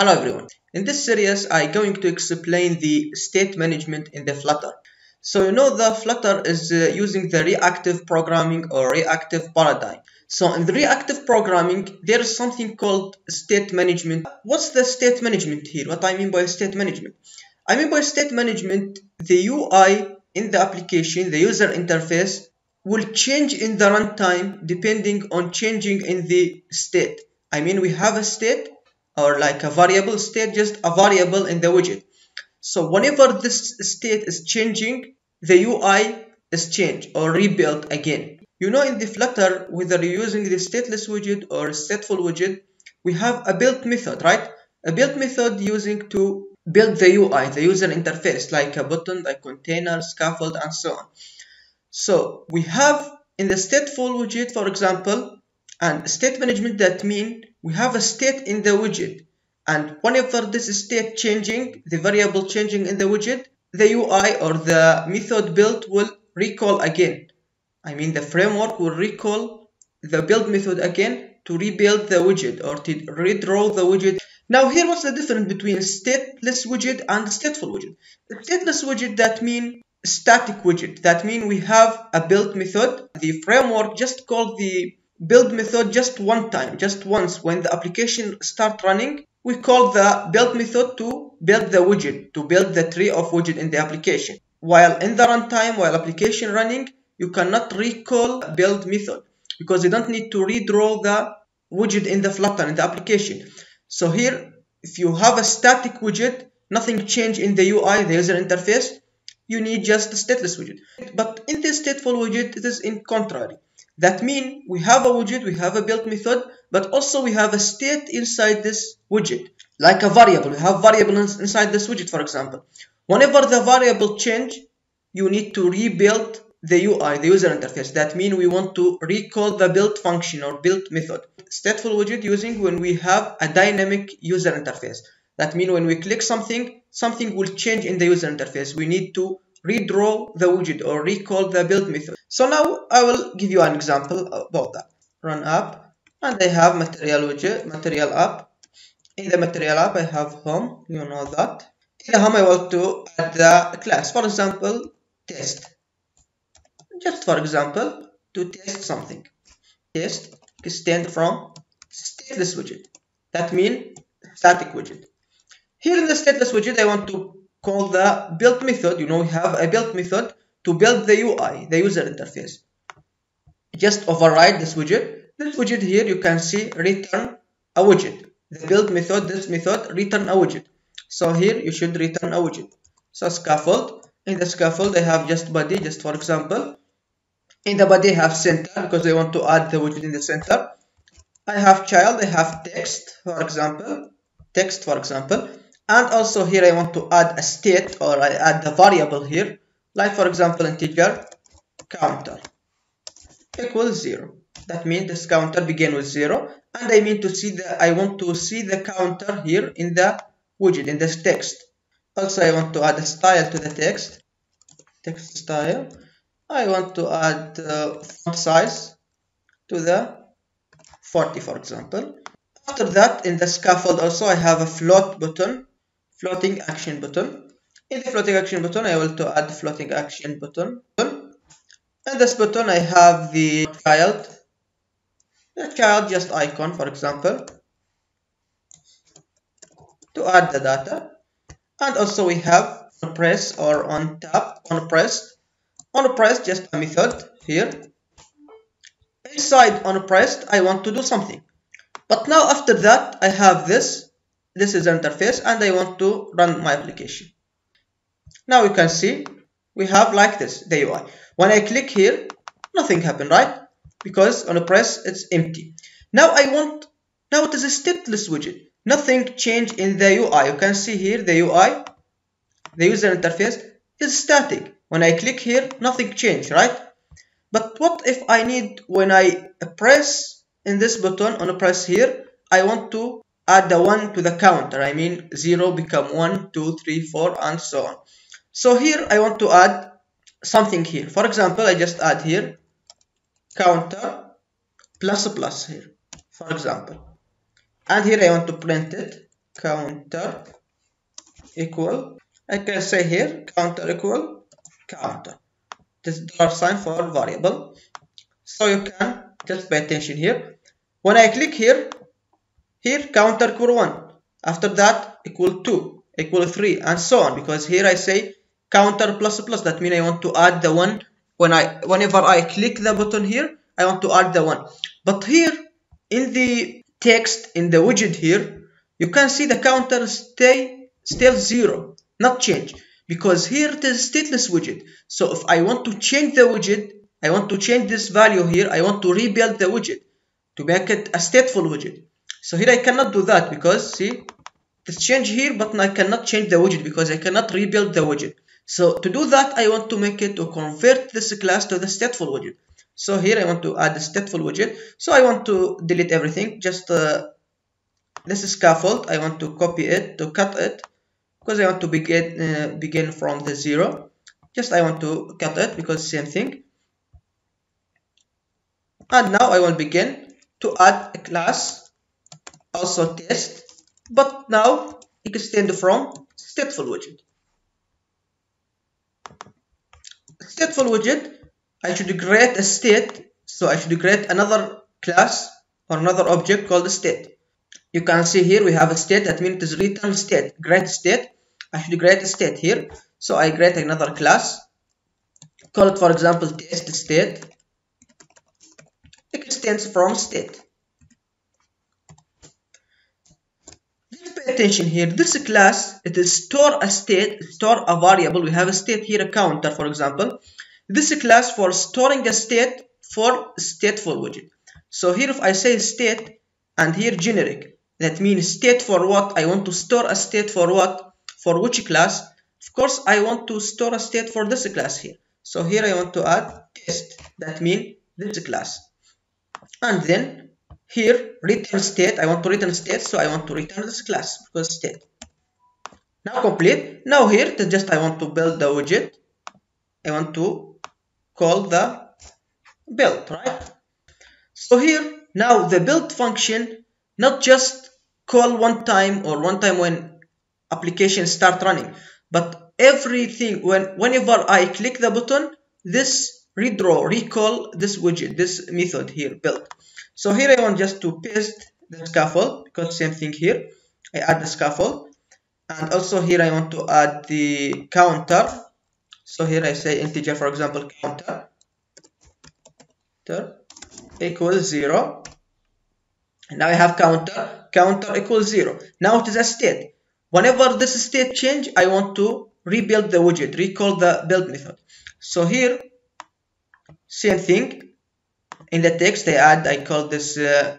Hello everyone. In this series I'm going to explain the state management in the Flutter. So you know the Flutter is uh, using the reactive programming or reactive paradigm. So in the reactive programming there is something called state management. What's the state management here? What I mean by state management? I mean by state management the UI in the application, the user interface will change in the runtime depending on changing in the state. I mean we have a state or like a variable state just a variable in the widget. So whenever this state is changing the UI is changed or rebuilt again. You know in the flutter whether you're using the stateless widget or stateful widget we have a build method right? A build method using to build the UI the user interface like a button like container scaffold and so on. So we have in the stateful widget for example and state management that mean we have a state in the widget. And whenever this state changing the variable changing in the widget the UI or the method build will recall again. I mean the framework will recall the build method again to rebuild the widget or to redraw the widget. Now here what's the difference between stateless widget and stateful widget. Stateless widget that mean static widget. That mean we have a build method. The framework just called the build method just one time, just once when the application start running, we call the build method to build the widget, to build the tree of widget in the application. While in the runtime, while application running, you cannot recall build method because you don't need to redraw the widget in the Flutter in the application. So here, if you have a static widget, nothing change in the UI, the user interface, you need just a stateless widget. But in this stateful widget, it is in contrary. That means we have a widget, we have a build method, but also we have a state inside this widget, like a variable. We have variables inside this widget, for example. Whenever the variable change, you need to rebuild the UI, the user interface. That means we want to recall the build function or build method. Stateful widget using when we have a dynamic user interface. That means when we click something, something will change in the user interface. We need to redraw the widget or recall the build method. So now I will give you an example about that. Run app and I have material widget, material app. In the material app I have home, you know that. In the home I want to add the class, for example, test. Just for example, to test something. Test stand from stateless widget. That means static widget. Here in the stateless widget I want to called the build method. You know, we have a build method to build the UI, the user interface. Just override this widget. This widget here, you can see return a widget. The build method, this method, return a widget. So here you should return a widget. So scaffold. In the scaffold, I have just body, just for example. In the body, I have center because I want to add the widget in the center. I have child, I have text, for example. Text, for example and also here I want to add a state or I add a variable here like for example integer counter equals 0 that means this counter begin with 0 and I mean to see the I want to see the counter here in the widget in this text. Also I want to add a style to the text text style. I want to add uh, font size to the 40 for example. After that in the scaffold also I have a float button floating action button. In the floating action button, I want to add floating action button. And this button, I have the child, the child just icon, for example, to add the data. And also we have on press or on tap, on press, on press just a method here. Inside on pressed, I want to do something. But now after that, I have this this is the interface and I want to run my application. Now you can see we have like this the UI. When I click here, nothing happened, right? Because on a press it's empty. Now I want now it is a stateless widget. Nothing changed in the UI. You can see here the UI, the user interface is static. When I click here, nothing changed, right? But what if I need when I press in this button on a press here, I want to add the 1 to the counter. I mean 0 become 1 2 3 4 and so on. So here I want to add something here. For example I just add here counter plus plus here for example. And here I want to print it counter equal I can say here counter equal counter. This dollar sign for variable. So you can just pay attention here. When I click here here counter equal 1 after that equal 2 equal 3 and so on. Because here I say counter plus plus that means I want to add the one. When I whenever I click the button here I want to add the one. But here in the text in the widget here you can see the counter stay still zero not change. Because here it is stateless widget. So if I want to change the widget I want to change this value here I want to rebuild the widget to make it a stateful widget so here I cannot do that because see this change here but I cannot change the widget because I cannot rebuild the widget so to do that, I want to make it to convert this class to the stateful widget. So here I want to add the stateful widget. So I want to delete everything. Just uh, this scaffold, I want to copy it, to cut it, because I want to begin uh, begin from the zero. Just I want to cut it because same thing. And now I will begin to add a class, also test, but now extend from stateful widget. stateful widget, I should create a state. So I should create another class or another object called state. You can see here we have a state that means it is return state. Create state. I should create a state here. So I create another class. Call it for example test state. It extends from state. pay attention here. This class it is store a state store a variable. We have a state here a counter for example. This class for storing a state for stateful widget so here if I say state and here generic that means state for what? I want to store a state for what? For which class? Of course I want to store a state for this class here. So here I want to add test that means this class. And then here return state i want to return state so i want to return this class because state. Now complete. Now here just i want to build the widget. I want to call the build right? So here now the build function not just call one time or one time when application start running but everything when whenever i click the button this redraw recall this widget this method here build so here I want just to paste the scaffold because same thing here. I add the scaffold. And also here I want to add the counter. So here I say integer for example counter. Equals 0 and now I have counter. Counter equals 0 now it is a state. Whenever this state change I want to rebuild the widget recall the build method. So here same thing in the text I add I call this uh,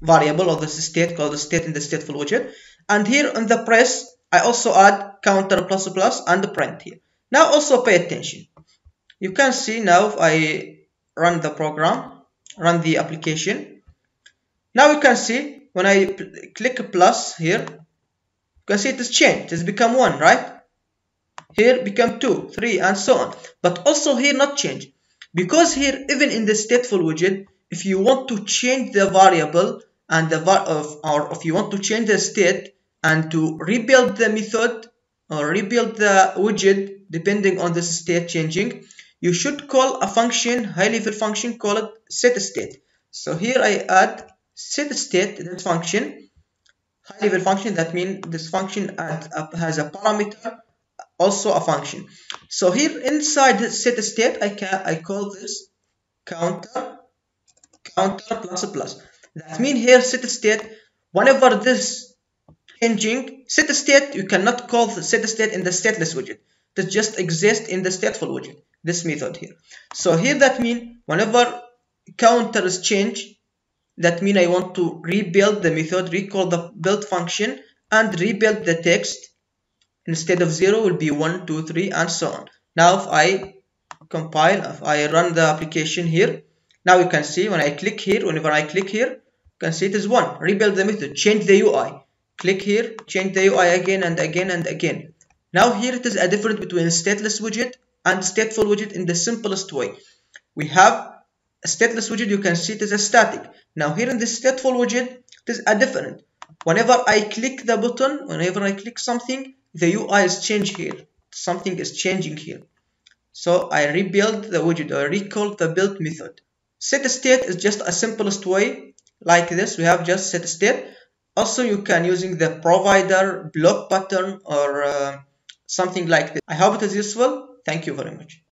variable or this state called the state in the stateful widget. And here in the press I also add counter plus plus and the print here. Now also pay attention. You can see now if I run the program run the application. Now you can see when I click plus here you can see it is changed. It's become one right? Here become two three and so on. But also here not change because here even in the stateful widget if you want to change the variable and the var of or if you want to change the state and to rebuild the method or rebuild the widget depending on the state changing you should call a function high level function call it set state. So here I add set state this function high level function that means this function has a parameter also a function. So here inside the set state i can i call this counter counter plus plus. That means here set state whenever this changing set state you cannot call the set state in the stateless widget. That just exists in the stateful widget this method here. So here that means whenever counter is changed that means I want to rebuild the method recall the build function and rebuild the text instead of 0 will be 1 2 3 and so on. Now if I compile if I run the application here now you can see when I click here whenever I click here you can see it is 1 rebuild the method change the UI click here change the UI again and again and again. Now here it is a difference between stateless widget and stateful widget in the simplest way. We have a stateless widget you can see it is a static. Now here in the stateful widget it is a different. Whenever I click the button whenever I click something the UI is changed here. Something is changing here. So I rebuild the widget or recall the build method. Set state is just a simplest way like this. We have just set state. Also you can using the provider BLoC pattern or uh, something like this. I hope it is useful. Thank you very much